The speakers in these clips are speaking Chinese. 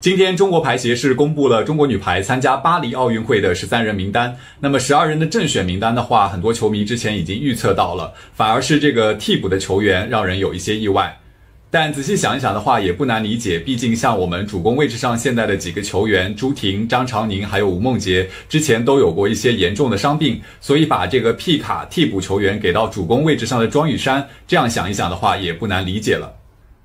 今天，中国排协是公布了中国女排参加巴黎奥运会的十三人名单。那么十二人的正选名单的话，很多球迷之前已经预测到了，反而是这个替补的球员让人有一些意外。但仔细想一想的话，也不难理解，毕竟像我们主攻位置上现在的几个球员朱婷、张常宁还有吴梦洁，之前都有过一些严重的伤病，所以把这个 P 卡替补球员给到主攻位置上的庄宇珊，这样想一想的话，也不难理解了。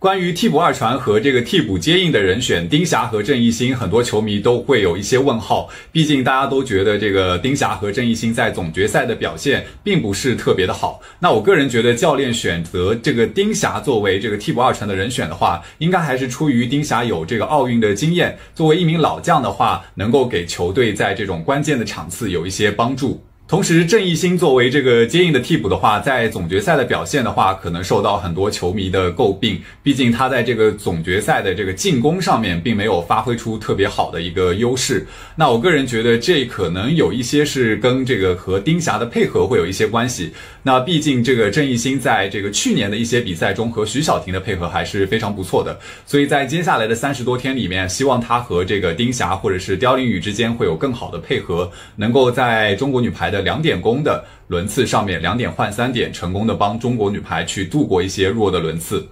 关于替补二传和这个替补接应的人选，丁霞和郑义兴，很多球迷都会有一些问号。毕竟大家都觉得这个丁霞和郑义兴在总决赛的表现并不是特别的好。那我个人觉得，教练选择这个丁霞作为这个替补二传的人选的话，应该还是出于丁霞有这个奥运的经验，作为一名老将的话，能够给球队在这种关键的场次有一些帮助。同时，郑义兴作为这个接应的替补的话，在总决赛的表现的话，可能受到很多球迷的诟病。毕竟他在这个总决赛的这个进攻上面，并没有发挥出特别好的一个优势。那我个人觉得，这可能有一些是跟这个和丁霞的配合会有一些关系。那毕竟这个郑义兴在这个去年的一些比赛中和徐晓婷的配合还是非常不错的。所以在接下来的三十多天里面，希望他和这个丁霞或者是刁琳宇之间会有更好的配合，能够在中国女排。的两点攻的轮次上面，两点换三点，成功的帮中国女排去度过一些弱的轮次。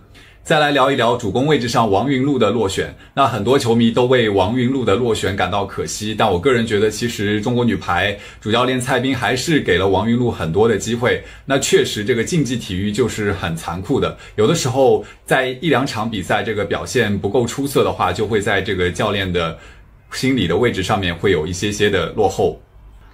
再来聊一聊主攻位置上王云璐的落选。那很多球迷都为王云璐的落选感到可惜，但我个人觉得，其实中国女排主教练蔡斌还是给了王云璐很多的机会。那确实，这个竞技体育就是很残酷的，有的时候在一两场比赛这个表现不够出色的话，就会在这个教练的心理的位置上面会有一些些的落后。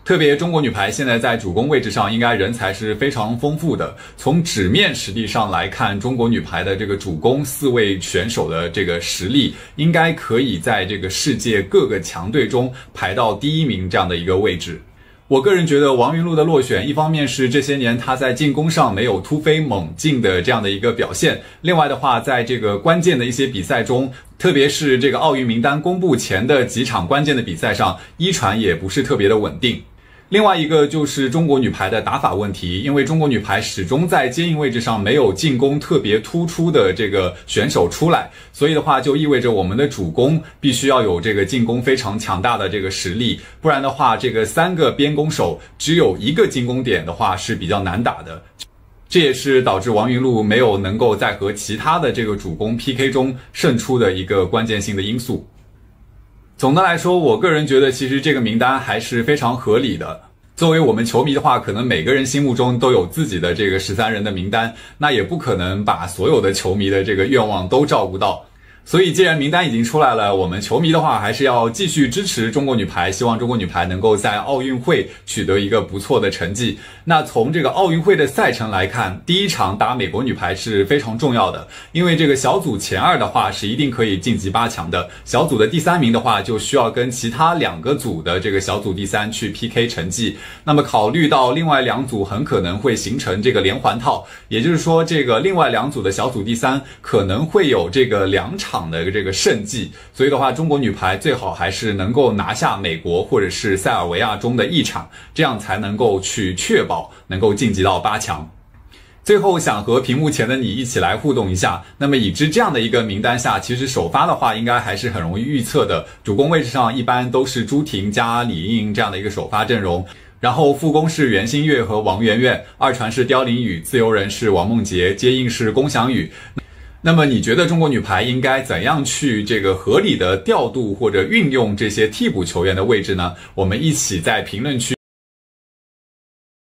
特别中国女排现在在主攻位置上，应该人才是非常丰富的。从纸面实力上来看，中国女排的这个主攻四位选手的这个实力，应该可以在这个世界各个强队中排到第一名这样的一个位置。我个人觉得王云璐的落选，一方面是这些年她在进攻上没有突飞猛进的这样的一个表现，另外的话，在这个关键的一些比赛中，特别是这个奥运名单公布前的几场关键的比赛上，一传也不是特别的稳定。另外一个就是中国女排的打法问题，因为中国女排始终在接应位置上没有进攻特别突出的这个选手出来，所以的话就意味着我们的主攻必须要有这个进攻非常强大的这个实力，不然的话，这个三个边攻手只有一个进攻点的话是比较难打的，这也是导致王云璐没有能够在和其他的这个主攻 PK 中胜出的一个关键性的因素。总的来说，我个人觉得，其实这个名单还是非常合理的。作为我们球迷的话，可能每个人心目中都有自己的这个十三人的名单，那也不可能把所有的球迷的这个愿望都照顾到。所以，既然名单已经出来了，我们球迷的话还是要继续支持中国女排，希望中国女排能够在奥运会取得一个不错的成绩。那从这个奥运会的赛程来看，第一场打美国女排是非常重要的，因为这个小组前二的话是一定可以晋级八强的，小组的第三名的话就需要跟其他两个组的这个小组第三去 PK 成绩。那么考虑到另外两组很可能会形成这个连环套，也就是说，这个另外两组的小组第三可能会有这个两场。场的这个胜绩，所以的话，中国女排最好还是能够拿下美国或者是塞尔维亚中的一场，这样才能够去确保能够晋级到八强。最后想和屏幕前的你一起来互动一下，那么已知这样的一个名单下，其实首发的话应该还是很容易预测的，主攻位置上一般都是朱婷加李盈莹这样的一个首发阵容，然后副攻是袁心玥和王媛媛，二传是刁琳宇，自由人是王梦洁，接应是龚翔宇。那么你觉得中国女排应该怎样去这个合理的调度或者运用这些替补球员的位置呢？我们一起在评论区。